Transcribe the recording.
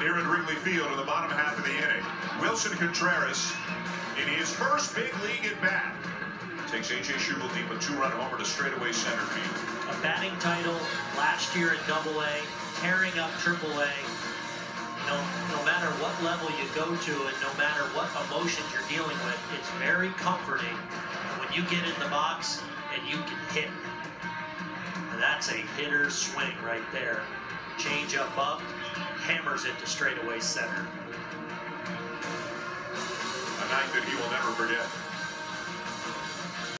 here at Wrigley Field in the bottom half of the inning. Willson Contreras, in his first big league at bat, takes A.J. deep a two-run homer to straightaway center field. A batting title last year in Double A, tearing up Triple A. No, no matter what level you go to and no matter what emotions you're dealing with, it's very comforting when you get in the box and you can hit. And that's a hitter's swing right there. Change up up, hammers it to straightaway center. A night that he will never forget.